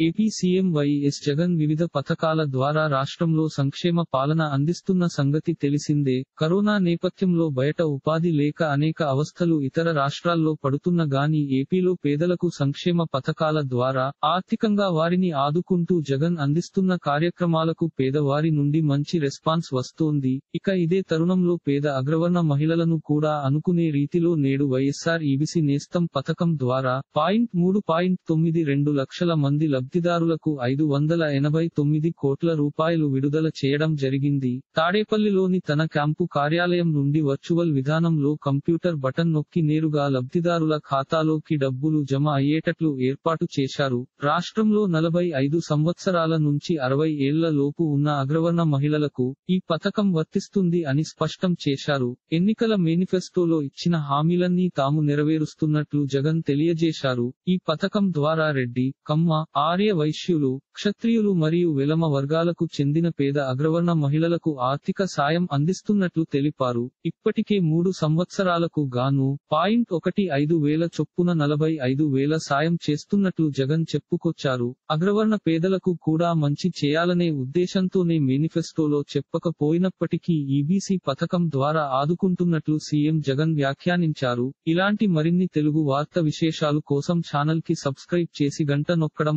AP CM YS Jagan వివిధ పథకాల ద్వారా రాష్ట్రంలో సంక్షేమ పాలన అందిస్తున్న సంగతి తెలిసిందే. కరోనా నేపథ్యంలో బయట ఉపాధి లేక అనేక అవస్థలు ఇతర రాష్ట్రాల్లో పడుతున్న గాని ఏపీలో పేదలకు సంక్షేమ పథకాల ద్వారా ఆర్థికంగా వారిని ఆదుకుంటూ జగన్ అందిస్తున్న కార్యక్రమాలకు పేదవారి నుండి మంచి రెస్పాన్స్ వస్తోంది. ఇక ఇదే తరుణంలో పేద అగ్రవర్ణ మహిళలను కూడా అనుకునే రీతిలో నేడు వైఎస్ఆర్ ఈబీసీ నేస్తం పథకం ద్వారా పాయింట్ మూడు పాయింట్ తొమ్మిది రెండు లక్షల మంది లబ్ధిదారులకు ఐదు వందల ఎనభై తొమ్మిది కోట్ల రూపాయలు విడుదల చేయడం జరిగింది. తాడేపల్లిలోని తన క్యాంపు కార్యాలయం నుండి వర్చువల్ విధానంలో కంప్యూటర్ బటన్ నొక్కి నేరుగా లబ్ధిదారుల ఖాతాలోకి డబ్బులు జమ అయ్యేటట్లు ఏర్పాటు చేశారు. రాష్ట్రంలో నలభై ఐదు సంవత్సరాల నుంచి అరవై ఏళ్ళ లోపు ఉన్న అగ్రవర్ణ మహిళలకు ఈ పథకం వర్తిస్తుంది అని స్పష్టం చేశారు. ఎన్నికల మేనిఫెస్టోలో ఇచ్చిన హామీలన్నీ తాము నెరవేరుస్తున్నట్లు జగన్ తెలియజేశారు. ఈ పథకం ద్వారా రెడ్డి కమ్మ ఆర్. ఆర్య వైశ్యులు క్షత్రియులు మరియు వెలమ వర్గాలకు చెందిన పేద అగ్రవర్ణ మహిళలకు ఆర్థిక సాయం అందిస్తున్నట్లు తెలిపారు. ఇప్పటికే మూడు సంవత్సరాలకు గాను పాయింట్ ఒకటి ఐదు వేల చొప్పున నలభై ఐదు వేల సాయం చేస్తున్నట్లు జగన్ చెప్పుకొచ్చారు. అగ్రవర్ణ పేదలకు కూడా మంచి చేయాలనే ఉద్దేశంతోనే మేనిఫెస్టోలో చెప్పకపోయినప్పటికీ ఈబీసీ పథకం ద్వారా ఆదుకుంటున్నట్లు సీఎం జగన్ వ్యాఖ్యానించారు. ఇలాంటి మరిన్ని తెలుగు వార్త విశేషాలు కోసం ఛానల్కి సబ్స్క్రైబ్ చేసి గంట నొక్కడం